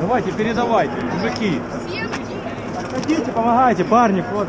Давайте, передавайте, мужики. Хотите, помогайте, парни, вот.